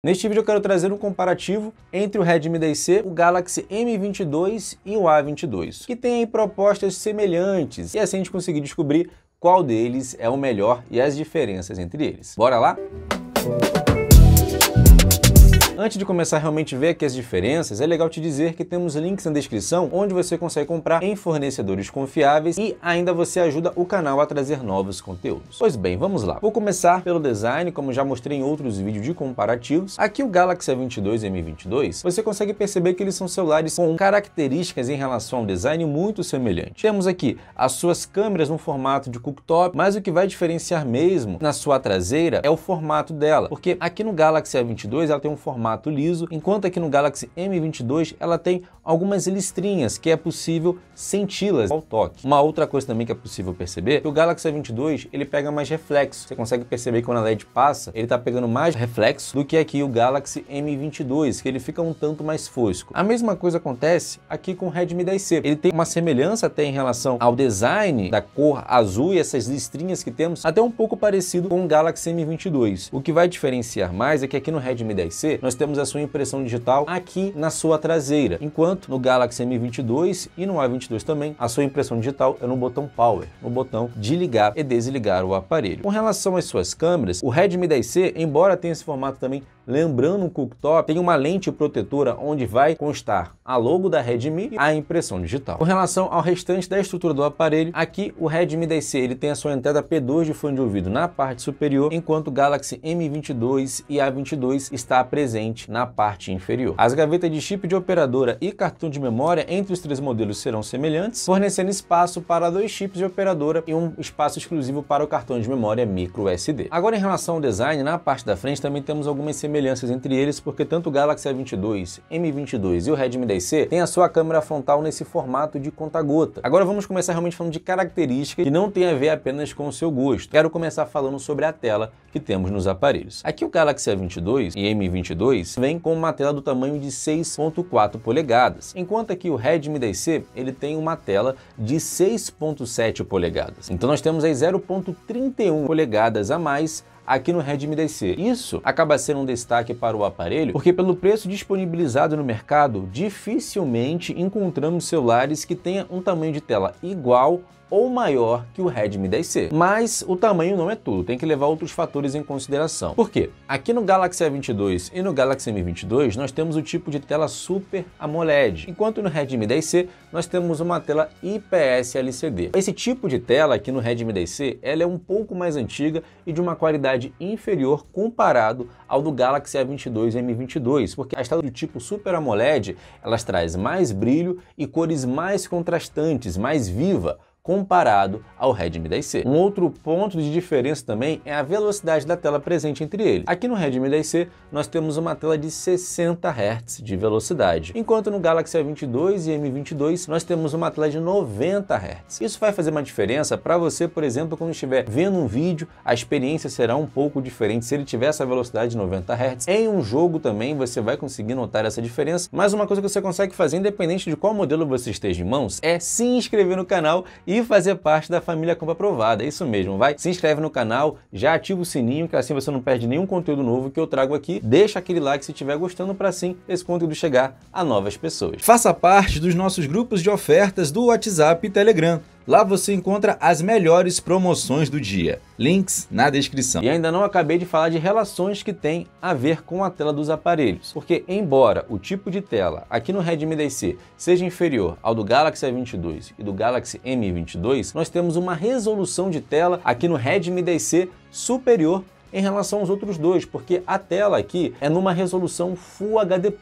Neste vídeo eu quero trazer um comparativo entre o Redmi 10C, o Galaxy M22 e o A22, que tem propostas semelhantes e assim a gente conseguir descobrir qual deles é o melhor e as diferenças entre eles. Bora lá? Antes de começar a realmente ver aqui as diferenças, é legal te dizer que temos links na descrição onde você consegue comprar em fornecedores confiáveis e ainda você ajuda o canal a trazer novos conteúdos. Pois bem, vamos lá. Vou começar pelo design, como já mostrei em outros vídeos de comparativos. Aqui o Galaxy A22 e M22, você consegue perceber que eles são celulares com características em relação ao design muito semelhantes. Temos aqui as suas câmeras no formato de cooktop, mas o que vai diferenciar mesmo na sua traseira é o formato dela, porque aqui no Galaxy A22 ela tem um formato formato liso, enquanto aqui no Galaxy M22 ela tem algumas listrinhas que é possível senti-las ao toque. Uma outra coisa também que é possível perceber é que o Galaxy M22 ele pega mais reflexo. Você consegue perceber que quando a LED passa, ele está pegando mais reflexo do que aqui o Galaxy M22, que ele fica um tanto mais fosco. A mesma coisa acontece aqui com o Redmi 10C. Ele tem uma semelhança até em relação ao design da cor azul e essas listrinhas que temos, até um pouco parecido com o Galaxy M22. O que vai diferenciar mais é que aqui no Redmi 10C nós temos a sua impressão digital aqui na sua traseira, enquanto no Galaxy M22 e no A22 também, a sua impressão digital é no botão Power, no botão de ligar e desligar o aparelho. Com relação às suas câmeras, o Redmi 10C, embora tenha esse formato também lembrando um cooktop, tem uma lente protetora onde vai constar a logo da Redmi e a impressão digital. Com relação ao restante da estrutura do aparelho, aqui o Redmi 10C ele tem a sua entrada P2 de fone de ouvido na parte superior, enquanto o Galaxy M22 e A22 está presente na parte inferior. As gavetas de chip de operadora e cartão de memória entre os três modelos serão semelhantes, fornecendo espaço para dois chips de operadora e um espaço exclusivo para o cartão de memória micro SD. Agora em relação ao design, na parte da frente também temos algumas semelhanças semelhanças entre eles porque tanto o Galaxy A22, M22 e o Redmi 10C têm a sua câmera frontal nesse formato de conta-gota. Agora vamos começar realmente falando de características que não tem a ver apenas com o seu gosto. Quero começar falando sobre a tela que temos nos aparelhos. Aqui o Galaxy A22 e M22 vem com uma tela do tamanho de 6.4 polegadas, enquanto aqui o Redmi 10C ele tem uma tela de 6.7 polegadas. Então nós temos aí 0.31 polegadas a mais aqui no Redmi 10C. Isso acaba sendo um destaque para o aparelho, porque pelo preço disponibilizado no mercado, dificilmente encontramos celulares que tenham um tamanho de tela igual ou maior que o Redmi 10C. Mas o tamanho não é tudo, tem que levar outros fatores em consideração. Por quê? Aqui no Galaxy A22 e no Galaxy M22 nós temos o tipo de tela Super AMOLED, enquanto no Redmi 10C nós temos uma tela IPS LCD. Esse tipo de tela aqui no Redmi 10C ela é um pouco mais antiga e de uma qualidade inferior comparado ao do Galaxy A22 e M22, porque as telas do tipo Super AMOLED elas trazem mais brilho e cores mais contrastantes, mais viva, comparado ao Redmi 10C. Um outro ponto de diferença também é a velocidade da tela presente entre eles. Aqui no Redmi 10C nós temos uma tela de 60 Hz de velocidade, enquanto no Galaxy A22 e M22 nós temos uma tela de 90 Hz. Isso vai fazer uma diferença para você, por exemplo, quando estiver vendo um vídeo, a experiência será um pouco diferente se ele tiver essa velocidade de 90 Hz. Em um jogo também você vai conseguir notar essa diferença, mas uma coisa que você consegue fazer independente de qual modelo você esteja em mãos é se inscrever no canal e e fazer parte da família Compra Aprovada. É isso mesmo, vai, se inscreve no canal, já ativa o sininho, que assim você não perde nenhum conteúdo novo que eu trago aqui. Deixa aquele like se estiver gostando para assim esse conteúdo chegar a novas pessoas. Faça parte dos nossos grupos de ofertas do WhatsApp e Telegram. Lá você encontra as melhores promoções do dia. Links na descrição. E ainda não acabei de falar de relações que tem a ver com a tela dos aparelhos. Porque embora o tipo de tela aqui no Redmi 10C seja inferior ao do Galaxy A22 e do Galaxy M22, nós temos uma resolução de tela aqui no Redmi 10C superior em relação aos outros dois, porque a tela aqui é numa resolução Full HD+,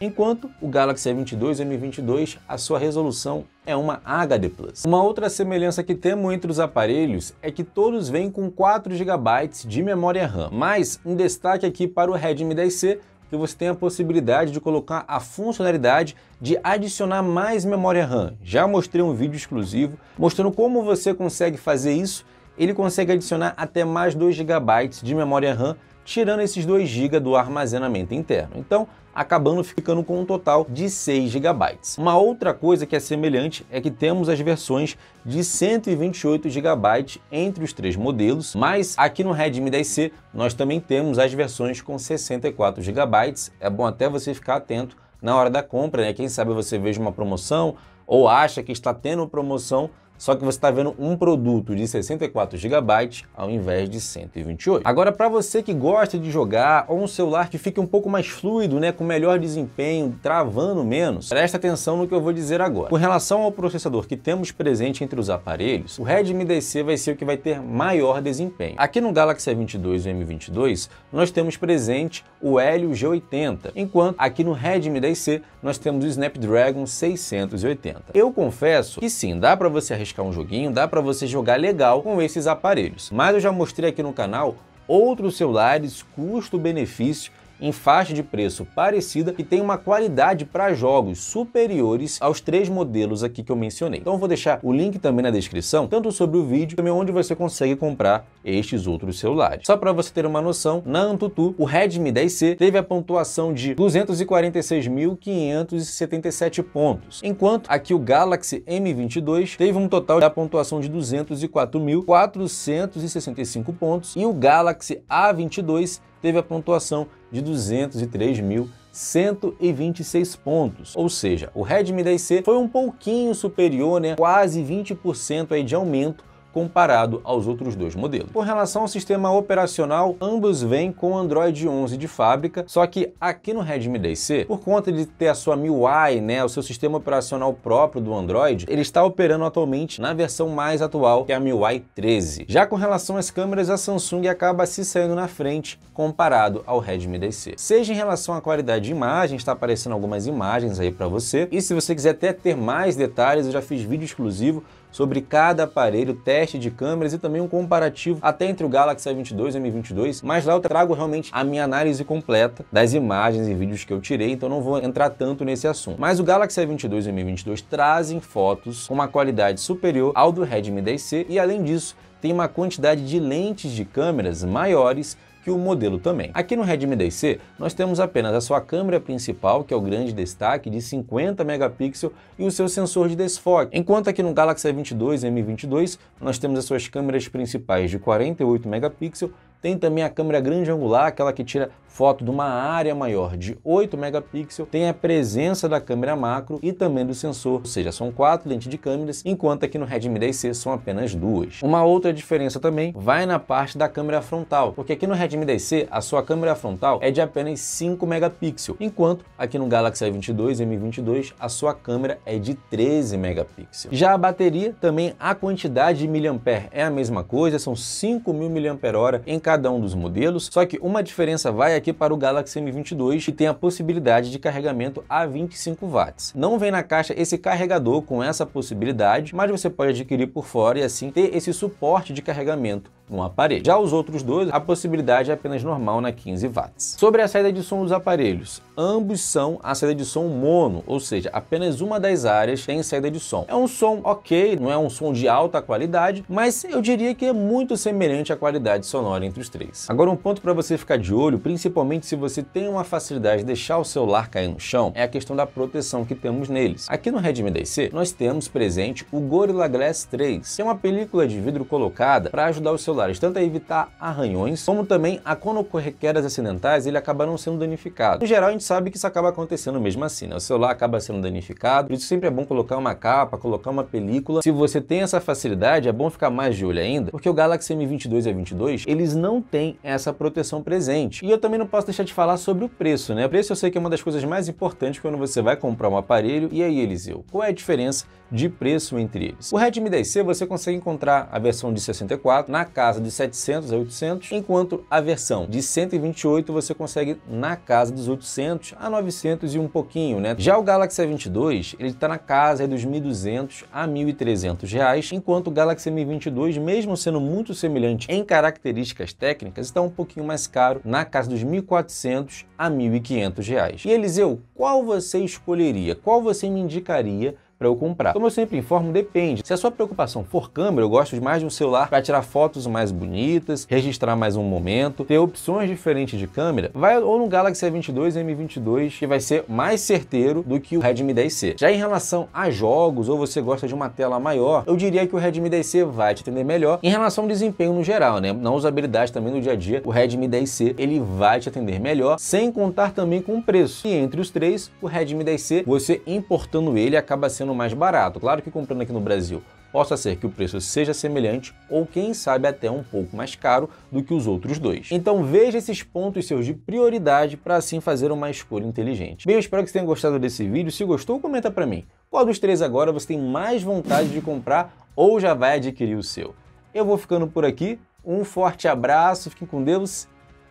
enquanto o Galaxy S22 e M22 a sua resolução é uma HD+. Uma outra semelhança que temos entre os aparelhos é que todos vêm com 4 GB de memória RAM, mas um destaque aqui para o Redmi 10C que você tem a possibilidade de colocar a funcionalidade de adicionar mais memória RAM. Já mostrei um vídeo exclusivo mostrando como você consegue fazer isso ele consegue adicionar até mais 2 GB de memória RAM tirando esses 2 GB do armazenamento interno. Então, acabando ficando com um total de 6 GB. Uma outra coisa que é semelhante é que temos as versões de 128 GB entre os três modelos, mas aqui no Redmi 10C nós também temos as versões com 64 GB. É bom até você ficar atento na hora da compra, né? Quem sabe você veja uma promoção ou acha que está tendo promoção só que você está vendo um produto de 64 GB ao invés de 128. Agora, para você que gosta de jogar ou um celular que fique um pouco mais fluido, né, com melhor desempenho, travando menos, presta atenção no que eu vou dizer agora. Com relação ao processador que temos presente entre os aparelhos, o Redmi 10C vai ser o que vai ter maior desempenho. Aqui no Galaxy S22 e M22, nós temos presente o Helio G80, enquanto aqui no Redmi 10C nós temos o Snapdragon 680. Eu confesso que sim, dá para você arriscar um joguinho, dá para você jogar legal com esses aparelhos. Mas eu já mostrei aqui no canal outros celulares custo-benefício em faixa de preço parecida e tem uma qualidade para jogos superiores aos três modelos aqui que eu mencionei. Então eu vou deixar o link também na descrição, tanto sobre o vídeo, também onde você consegue comprar estes outros celulares. Só para você ter uma noção, na Antutu, o Redmi 10C teve a pontuação de 246.577 pontos, enquanto aqui o Galaxy M22 teve um total da pontuação de 204.465 pontos e o Galaxy A22 teve a pontuação de 203.126 pontos. Ou seja, o Redmi 10C foi um pouquinho superior, né? quase 20% aí de aumento comparado aos outros dois modelos. Com relação ao sistema operacional, ambos vêm com Android 11 de fábrica, só que aqui no Redmi 10C, por conta de ter a sua MIUI, né, o seu sistema operacional próprio do Android, ele está operando atualmente na versão mais atual, que é a MIUI 13. Já com relação às câmeras, a Samsung acaba se saindo na frente comparado ao Redmi 10C. Seja em relação à qualidade de imagem, está aparecendo algumas imagens aí para você, e se você quiser até ter mais detalhes, eu já fiz vídeo exclusivo sobre cada aparelho, teste de câmeras e também um comparativo até entre o Galaxy S22 e o M22, mas lá eu trago realmente a minha análise completa das imagens e vídeos que eu tirei, então não vou entrar tanto nesse assunto. Mas o Galaxy S22 e o M22 trazem fotos com uma qualidade superior ao do Redmi 10C e além disso tem uma quantidade de lentes de câmeras maiores que o modelo também. Aqui no Redmi 10C, nós temos apenas a sua câmera principal, que é o grande destaque, de 50 megapixels, e o seu sensor de desfoque. Enquanto aqui no Galaxy S22 e M22, nós temos as suas câmeras principais de 48 megapixels, tem também a câmera grande angular, aquela que tira foto de uma área maior de 8 megapixels, tem a presença da câmera macro e também do sensor, ou seja, são quatro lentes de câmeras, enquanto aqui no Redmi 10C são apenas duas. Uma outra diferença também vai na parte da câmera frontal, porque aqui no Redmi 10C a sua câmera frontal é de apenas 5 megapixels, enquanto aqui no Galaxy S22 e M22 a sua câmera é de 13 megapixels. Já a bateria, também a quantidade de miliampere é a mesma coisa, são 5.000 mAh em cada um dos modelos, só que uma diferença vai aqui para o Galaxy M22, que tem a possibilidade de carregamento a 25 watts. Não vem na caixa esse carregador com essa possibilidade, mas você pode adquirir por fora e assim ter esse suporte de carregamento aparelho. Já os outros dois, a possibilidade é apenas normal na 15 watts. Sobre a saída de som dos aparelhos, ambos são a saída de som mono, ou seja, apenas uma das áreas tem saída de som. É um som ok, não é um som de alta qualidade, mas eu diria que é muito semelhante à qualidade sonora entre os três. Agora um ponto para você ficar de olho, principalmente se você tem uma facilidade de deixar o celular cair no chão, é a questão da proteção que temos neles. Aqui no Redmi 10C, nós temos presente o Gorilla Glass 3, que é uma película de vidro colocada para ajudar o tanto a evitar arranhões, como também a quando ocorrer quedas acidentais, ele acaba não sendo danificado. No geral, a gente sabe que isso acaba acontecendo mesmo assim, né? O celular acaba sendo danificado, por isso sempre é bom colocar uma capa, colocar uma película. Se você tem essa facilidade, é bom ficar mais de olho ainda, porque o Galaxy M22 e A22, eles não têm essa proteção presente. E eu também não posso deixar de falar sobre o preço, né? O preço eu sei que é uma das coisas mais importantes quando você vai comprar um aparelho. E aí, Eliseu, qual é a diferença de preço entre eles? O Redmi 10C você consegue encontrar a versão de 64 na casa de 700 a 800, enquanto a versão de 128 você consegue na casa dos 800 a 900 e um pouquinho, né? Já o Galaxy S22, ele está na casa dos 1.200 a 1.300 reais, enquanto o Galaxy M22, mesmo sendo muito semelhante em características técnicas, está um pouquinho mais caro, na casa dos 1.400 a 1.500 reais. E Eliseu, qual você escolheria? Qual você me indicaria para eu comprar. Como eu sempre informo, depende. Se a sua preocupação for câmera, eu gosto mais de um celular para tirar fotos mais bonitas, registrar mais um momento, ter opções diferentes de câmera, vai ou no Galaxy S22 M22, que vai ser mais certeiro do que o Redmi 10C. Já em relação a jogos, ou você gosta de uma tela maior, eu diria que o Redmi 10C vai te atender melhor em relação ao desempenho no geral, né? Na usabilidade também no dia a dia, o Redmi 10C ele vai te atender melhor, sem contar também com o preço. E entre os três, o Redmi 10C, você importando ele acaba sendo mais barato. Claro que comprando aqui no Brasil possa ser que o preço seja semelhante ou quem sabe até um pouco mais caro do que os outros dois. Então veja esses pontos seus de prioridade para assim fazer uma escolha inteligente. Bem, eu espero que você tenha gostado desse vídeo. Se gostou, comenta para mim. Qual dos três agora você tem mais vontade de comprar ou já vai adquirir o seu? Eu vou ficando por aqui. Um forte abraço, fiquem com Deus.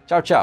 Tchau, tchau.